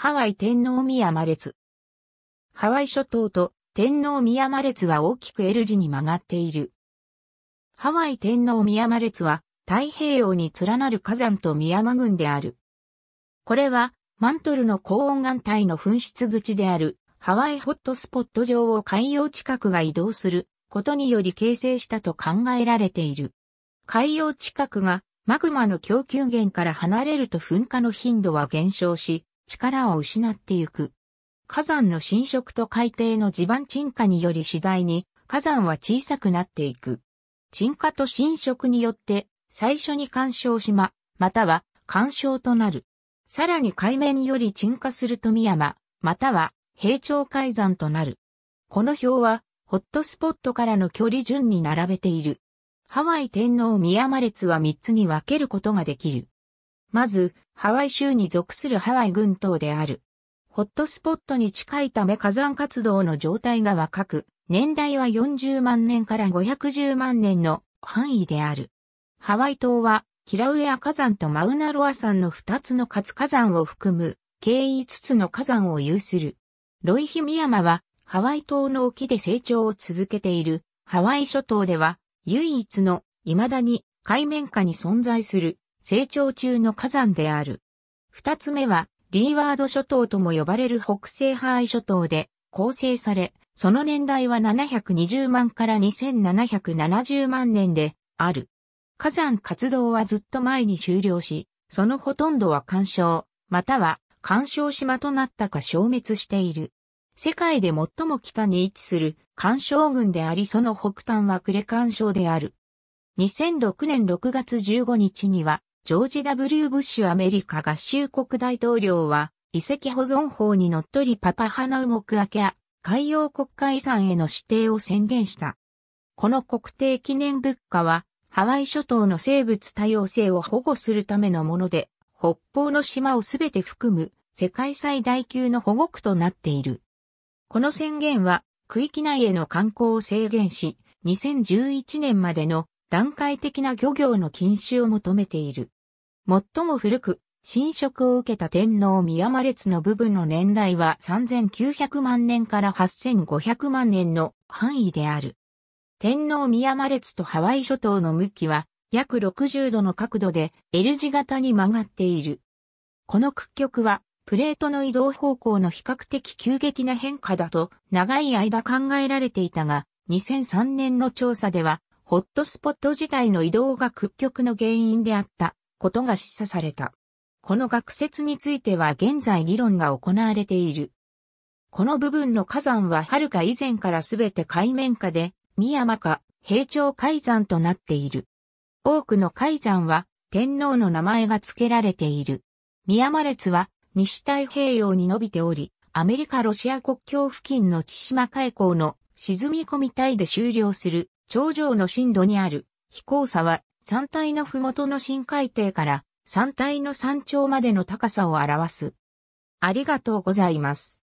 ハワイ天皇宮マ列。ハワイ諸島と天皇宮マ列は大きく L 字に曲がっている。ハワイ天皇宮マ列は太平洋に連なる火山と宮間群である。これはマントルの高温岩帯の噴出口であるハワイホットスポット上を海洋近くが移動することにより形成したと考えられている。海洋近くがマグマの供給源から離れると噴火の頻度は減少し、力を失ってゆく。火山の侵食と海底の地盤沈下により次第に火山は小さくなっていく。沈下と侵食によって最初に干渉島、または干渉となる。さらに海面より沈下する富山、または平頂海山となる。この表はホットスポットからの距離順に並べている。ハワイ天皇宮山列は3つに分けることができる。まず、ハワイ州に属するハワイ群島である。ホットスポットに近いため火山活動の状態が若く、年代は40万年から510万年の範囲である。ハワイ島は、キラウエア火山とマウナロア山の2つの活火山を含む、計5つの火山を有する。ロイヒミヤマは、ハワイ島の沖で成長を続けている、ハワイ諸島では、唯一の、未だに海面下に存在する、成長中の火山である。二つ目は、リーワード諸島とも呼ばれる北西ハワイ諸島で構成され、その年代は720万から2770万年である。火山活動はずっと前に終了し、そのほとんどは干渉、または干渉島となったか消滅している。世界で最も北に位置する干渉群でありその北端はクレ干渉である。2006年6月15日にはジョージ・ W・ ブッシュアメリカ合衆国大統領は、遺跡保存法にのっとりパパハナウモクアケア、海洋国家遺産への指定を宣言した。この国定記念物価は、ハワイ諸島の生物多様性を保護するためのもので、北方の島をすべて含む世界最大級の保護区となっている。この宣言は区域内への観光を制限し、2011年までの段階的な漁業の禁止を求めている。最も古く、侵食を受けた天皇宮山列の部分の年代は3900万年から8500万年の範囲である。天皇宮山列とハワイ諸島の向きは約60度の角度で L 字型に曲がっている。この屈曲はプレートの移動方向の比較的急激な変化だと長い間考えられていたが、2003年の調査では、ホットスポット自体の移動が屈曲の原因であったことが示唆された。この学説については現在議論が行われている。この部分の火山は遥か以前からすべて海面下で、三山か平頂海山となっている。多くの海山は天皇の名前が付けられている。三山列は西太平洋に伸びており、アメリカ・ロシア国境付近の千島海溝の沈み込み帯で終了する頂上の深度にある飛行差は山体のふもとの深海底から山体の山頂までの高さを表す。ありがとうございます。